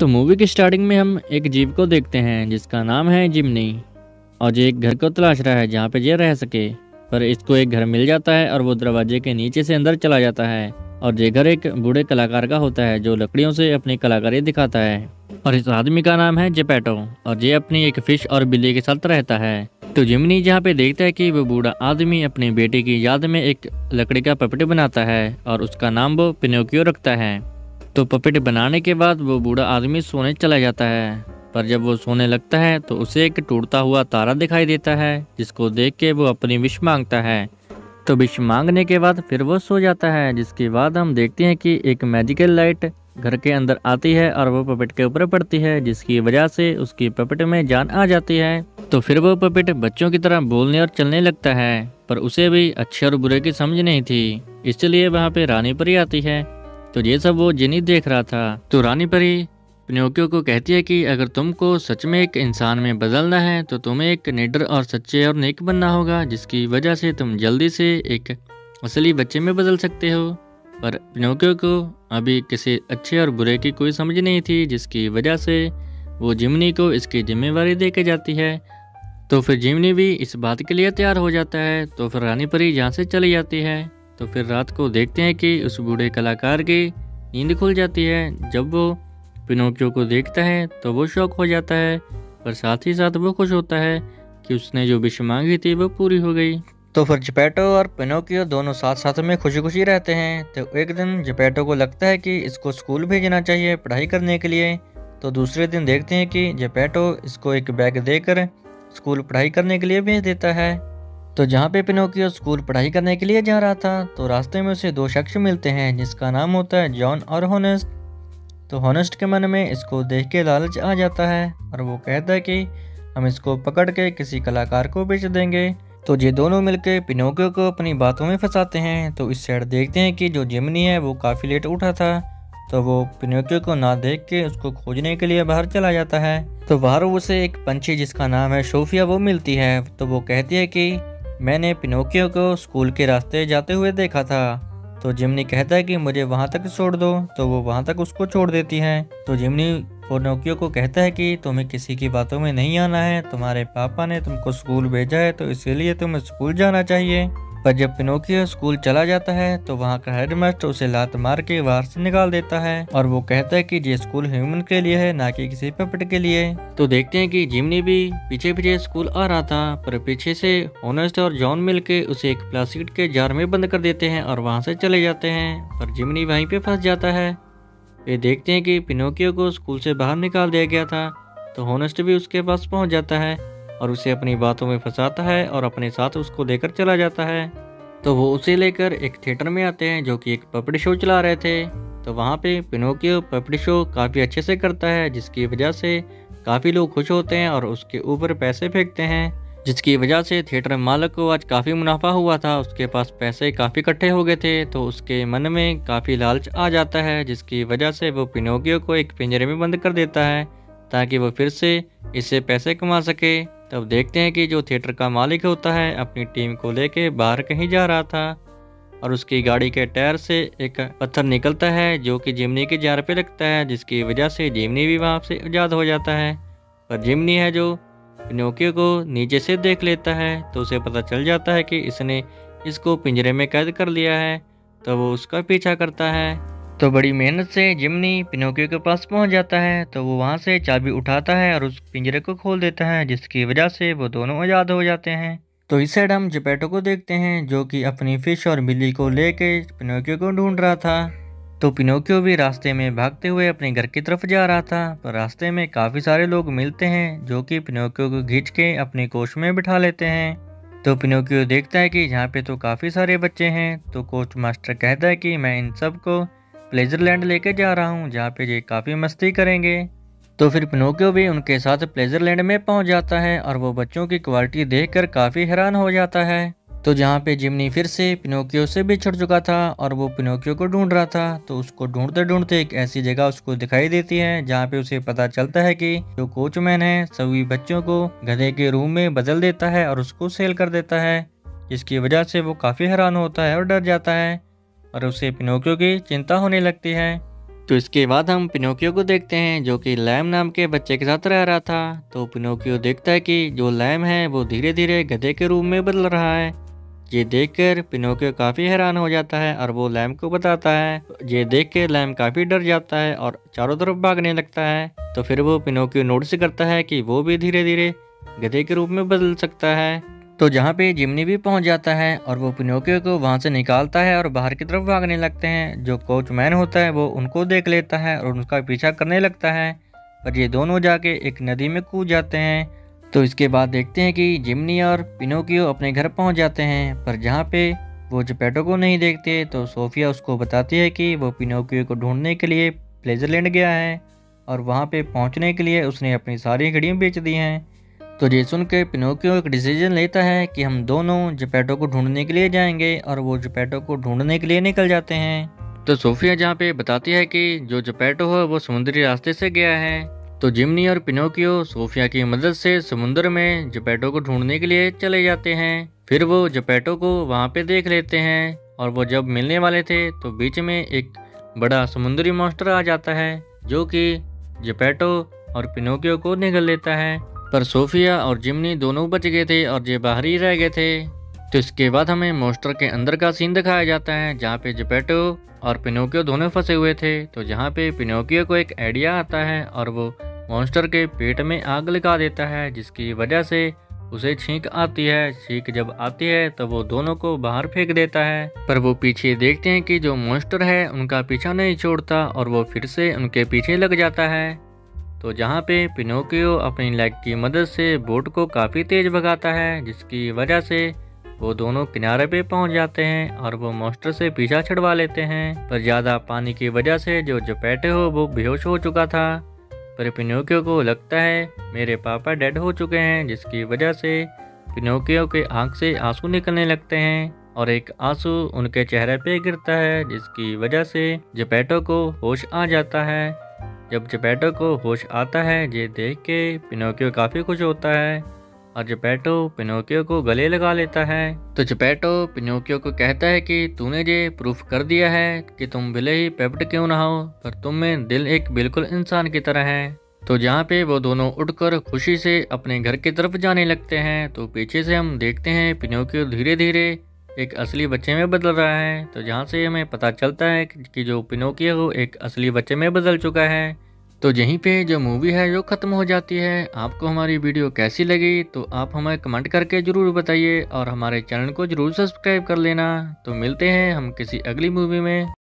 तो मूवी की स्टार्टिंग में हम एक जीव को देखते हैं, जिसका नाम है जिमनी। और ये एक घर को तलाश रहा है, जहाँ पे ये रह सके, पर इसको एक घर मिल जाता है और वो दरवाजे के नीचे से अंदर चला जाता है। और ये घर एक बूढ़े कलाकार का होता है, जो लकड़ियों से अपनी कलाकारी दिखाता है। और इस आदमी का नाम है जेपेटो और ये अपनी एक फ़िश और बिल्ली के साथ रहता है। तो जिमनी जहाँ पे देखता है कि वो बूढ़ा आदमी अपनी बेटे की याद में एक लकड़ी का पपट बनाता है, और उसका नाम वो पिनोकियो रखता है। तो पपेट बनाने के बाद वो बूढ़ा आदमी सोने चला जाता है। पर जब वो सोने लगता है तो उसे एक टूटता हुआ तारा दिखाई देता है, जिसको देख के वो अपनी विश माँगता है। तो विश मांगने के बाद फिर वो सो जाता है, जिसके बाद हम देखते हैं कि एक मैजिकल लाइट घर के अंदर आती है और वो पपेट के ऊपर पड़ती है, जिसकी वजह से उसकी पपेट में जान आ जाती है। तो फिर वो पपेट बच्चों की तरह बोलने और चलने लगता है, पर उसे भी अच्छे और बुरे की समझ नहीं थी। इसलिए वहाँ पे रानी परी आती है। तो ये सब वो जिनी देख रहा था। तो रानी परी, पिनोकियो को कहती है कि अगर तुमको सच में एक इंसान में बदलना है तो तुम्हें एक निडर और सच्चे और नेक बनना होगा, जिसकी वजह से तुम जल्दी से एक असली बच्चे में बदल सकते हो। पर पिनोकियो को अभी किसी अच्छे और बुरे की कोई समझ नहीं थी, जिसकी वजह से वो जिमनी को इसकी जिम्मेवारी दे के जाती है। तो फिर जिमनी भी इस बात के लिए तैयार हो जाता है तो फिर रानी परी यहाँ से चली जाती है। तो फिर रात को देखते हैं कि उस बूढ़े कलाकार की नींद खुल जाती है। जब वो पिनोकियो को देखता है तो वो शौक हो जाता है, पर साथ ही साथ वो खुश होता है कि उसने जो विश मांगी थी, वो पूरी हो गई। तो फिर जपेटो और पिनोकियो दोनों साथ साथ में खुशी खुशी रहते हैं। तो एक दिन जपेटो को लगता है कि इसको स्कूल भेजना चाहिए पढ़ाई करने के लिए। तो दूसरे दिन देखते हैं कि जपेटो इसको एक बैग देकर स्कूल पढ़ाई करने के लिए भेज देता है। तो जहाँ पे पिनोकियो स्कूल पढ़ाई करने के लिए जा रहा था तो रास्ते में उसे दो शख्स मिलते हैं, जिसका नाम होता है जॉन और होनेस्ट। तो होनेस्ट के मन में इसको देख के लालच आ जाता है और वो कहता है कि, हम इसको पकड़ के किसी कलाकार को बेच देंगे। तो ये दोनों मिलकर पिनोकियो को अपनी बातों में फंसाते हैं। तो इस साइड देखते हैं कि जो जिमनी है, वो काफ़ी लेट उठा था। तो वो पिनोकियो को ना देख के उसको खोजने के लिए बाहर चला जाता है। तो बाहर उसे एक पंछी जिसका नाम है सोफिया वो मिलती है। तो वो कहती है कि मैंने पिनोकियो को स्कूल के रास्ते जाते हुए देखा था। तो जिमनी कहता है कि मुझे वहाँ तक छोड़ दो तो वो वहाँ तक उसको छोड़ देती है। तो जिमनी पिनोकियो को कहता है कि तुम्हें किसी की बातों में नहीं आना है, तुम्हारे पापा ने तुमको स्कूल भेजा है तो इसीलिए तुम्हें स्कूल जाना चाहिए। पर जब पिनोकियो स्कूल चला जाता है तो वहाँ का हेडमास्टर उसे लात मार के बाहर से निकाल देता है और वो कहता है कि ये स्कूल ह्यूमन के लिए है, ना कि किसी पपट के लिए। तो देखते हैं कि जिमनी भी पीछे पीछे स्कूल आ रहा था, पर पीछे से ऑनेस्ट और जॉन मिलके उसे एक प्लास्टिक के जार में बंद कर देते हैं और वहाँ से चले जाते हैं, पर जिमनी वहीं पे फंस जाता है। वे देखते हैं कि पिनोकियो को स्कूल से बाहर निकाल दिया गया था तो होनेस्ट भी उसके पास पहुँच जाता है। और उसे अपनी बातों में फंसाता है और अपने साथ उसको लेकर चला जाता है। तो वो उसे लेकर एक थिएटर में आते हैं, जो कि एक पपड़ी शो चला रहे थे। तो वहाँ पे पिनोकियो पपड़ी शो काफ़ी अच्छे से करता है, जिसकी वजह से काफ़ी लोग खुश होते हैं और उसके ऊपर पैसे फेंकते हैं, जिसकी वजह से थिएटर मालक को आज काफ़ी मुनाफा हुआ था। उसके पास पैसे काफ़ी इकट्ठे हो गए थे तो उसके मन में काफ़ी लालच आ जाता है, जिसकी वजह से वो पिनोकियो को एक पिंजरे में बंद कर देता है। ताकि वो फिर से इससे पैसे कमा सके। तब देखते हैं कि जो थिएटर का मालिक होता है, अपनी टीम को लेके बाहर कहीं जा रहा था और उसकी गाड़ी के टायर से एक पत्थर निकलता है, जो कि जिमनी के जार पे लगता है, जिसकी वजह से जिमनी भी वहाँ से आज़ाद हो जाता है। पर जिमनी है जो पिनोकियो को नीचे से देख लेता है तो उसे पता चल जाता है कि इसने इसको पिंजरे में कैद कर लिया है तो वो उसका पीछा करता है। तो बड़ी मेहनत से जिमनी पिनोकियो के पास पहुँच जाता है तो वो वहाँ से चाबी उठाता है और उस पिंजरे को खोल देता है, जिसकी वजह से वो दोनों आज़ाद हो जाते हैं। तो इस साइड हम जपेटो को देखते हैं, जो कि अपनी फ़िश और बिल्ली को लेके पिनोकियो को ढूंढ रहा था। तो पिनोकियो भी रास्ते में भागते हुए अपने घर की तरफ़ जा रहा था, पर रास्ते में काफ़ी सारे लोग मिलते हैं, जो कि पिनोकियो को घींच के अपने कोच में बिठा लेते हैं। तो पिनोकियो देखता है कि यहाँ पे तो काफ़ी सारे बच्चे हैं तो कोच मास्टर कहता है कि मैं इन सबको प्लेजर लैंड लेके जा रहा हूँ, जहाँ पे ये काफ़ी मस्ती करेंगे। तो फिर पिनोकियो भी उनके साथ प्लेजर लैंड में पहुँच जाता है और वो बच्चों की क्वालिटी देखकर काफ़ी हैरान हो जाता है। तो जहाँ पे जिमनी फिर से पिनोकियो से भी छुट चुका था और वो पिनोकियो को ढूंढ रहा था तो उसको ढूंढते ढूंढते एक ऐसी जगह उसको दिखाई देती है, जहाँ पे उसे पता चलता है कि जो कोचमैन है, सभी बच्चों को गधे के रूम में बदल देता है और उसको सेल कर देता है, जिसकी वजह से वो काफ़ी हैरान होता है और डर जाता है। और उसे पिनोकियो की चिंता होने लगती है। तो इसके बाद हम पिनोकियो को देखते हैं, जो कि लैम नाम के बच्चे के साथ रह रहा था। तो पिनोकियो देखता है कि जो लैम है, वो धीरे धीरे गधे के रूप में बदल रहा है। ये देखकर पिनोकियो काफ़ी हैरान हो जाता है और वो लैम को बताता है। ये देख के लैम काफ़ी डर जाता है और चारों तरफ़ भागने लगता है। तो फिर वो पिनोकियो नोटिस करता है कि वो भी धीरे धीरे गधे के रूप में बदल सकता है। तो जहाँ पे जिमनी भी पहुँच जाता है और वो पिनोकियो को वहाँ से निकालता है और बाहर की तरफ़ भागने लगते हैं, जो कोच मैन होता है वो उनको देख लेता है और उनका पीछा करने लगता है। पर ये दोनों जाके एक नदी में कूद जाते हैं। तो इसके बाद देखते हैं कि जिमनी और पिनोकियो अपने घर पहुँच जाते हैं, पर जहाँ पे वो जपेटो को नहीं देखते तो सोफिया उसको बताती है कि वो पिनोकियो को ढूँढने के लिए प्लेजरलैंड गया है और वहाँ पे पहुँचने के लिए उसने अपनी सारी घड़ियाँ बेच दी हैं। तो ये सुन के पिनोकियो एक डिसीज़न लेता है कि हम दोनों जपेटो को ढूँढने के लिए जाएँगे और वो जपेटो को ढूँढने के लिए निकल जाते हैं। तो सोफिया जहाँ पे बताती है कि जो जपेटो है, वो समुद्री रास्ते से गया है। तो जिमनी और पिनोकियो सोफिया की मदद से समुद्र में जपेटो को ढूँढने के लिए चले जाते हैं। फिर वो जपेटो को वहाँ पे देख लेते हैं और वो जब मिलने वाले थे तो बीच में एक बड़ा समुद्री मॉन्स्टर आ जाता है, जो कि जपेटो और पिनोकियो को निगल लेता है। पर सोफिया और जिमनी दोनों बच गए थे और ये बाहर ही रह गए थे। तो इसके बाद हमें मोस्टर के अंदर का सीन दिखाया जाता है, जहाँ पे जपेटो और पिनोकियो दोनों फंसे हुए थे। तो जहाँ पे पिनोकियो को एक आइडिया आता है और वो मॉन्स्टर के पेट में आग लगा देता है, जिसकी वजह से उसे छींक आती है। छींक जब आती है तो वो दोनों को बाहर फेंक देता है। पर वो पीछे देखते हैं कि जो मॉन्स्टर है, उनका पीछा नहीं छोड़ता और वो फिर से उनके पीछे लग जाता है। तो जहाँ पे पिनोकियो अपनी लेग की मदद से बोट को काफ़ी तेज भगाता है, जिसकी वजह से वो दोनों किनारे पे पहुँच जाते हैं और वो मॉन्स्टर से पीछा छड़वा लेते हैं। पर ज़्यादा पानी की वजह से जो जपेटे हो, वो बेहोश हो चुका था। पर पिनोकियो को लगता है, मेरे पापा डेड हो चुके हैं, जिसकी वजह से पिनोकियो के आँख से आँसू निकलने लगते हैं और एक आँसू उनके चेहरे पे गिरता है, जिसकी वजह से जपेटो को होश आ जाता है। जब जपेटो को होश आता है, ये देख के पिनोकियो काफ़ी खुश होता है। और जपेटो पिनोकियो को गले लगा लेता है। तो जपेटो पिनोकियो को कहता है कि तूने ये प्रूफ कर दिया है कि तुम भले ही पेप्ट क्यों ना हो, पर तुम में दिल एक बिल्कुल इंसान की तरह है। तो जहाँ पे वो दोनों उठकर खुशी से अपने घर की तरफ़ जाने लगते हैं तो पीछे से हम देखते हैं पिनोकियो धीरे धीरे एक असली बच्चे में बदल रहा है। तो जहाँ से हमें पता चलता है कि जो पिनोकिया हो एक असली बच्चे में बदल चुका है। तो यहीं पे जो मूवी है जो ख़त्म हो जाती है। आपको हमारी वीडियो कैसी लगी तो आप हमें कमेंट करके ज़रूर बताइए और हमारे चैनल को ज़रूर सब्सक्राइब कर लेना। तो मिलते हैं हम किसी अगली मूवी में।